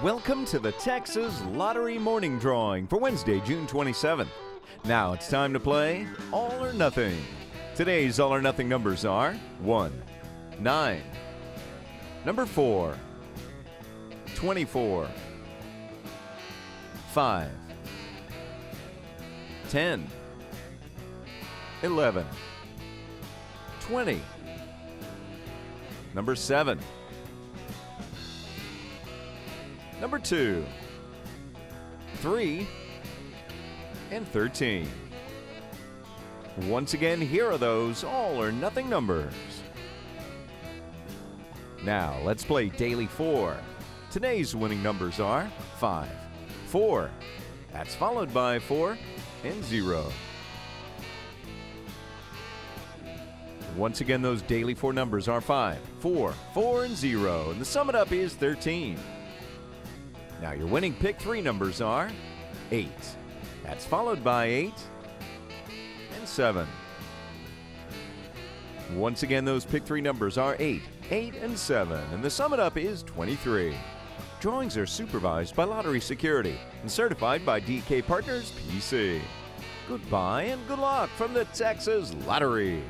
Welcome to the Texas Lottery Morning Drawing for Wednesday, June 27th. Now it's time to play All or Nothing. Today's All or Nothing numbers are 1, 9, number 4, 24, 5, 10, 11, 20, number 7, number 2, 3, and 13. Once again, here are those all or nothing numbers. Now, let's play Daily 4. Today's winning numbers are 5, 4. That's followed by 4 and 0. Once again, those Daily 4 numbers are 5, 4, 4, and 0. And the sum it up is 13. Now, your winning pick 3 numbers are 8. That's followed by 8 and 7. Once again, those pick three numbers are 8, 8, and 7, and the sum it up is 23. Drawings are supervised by Lottery Security and certified by DK Partners PC. Goodbye and good luck from the Texas Lottery.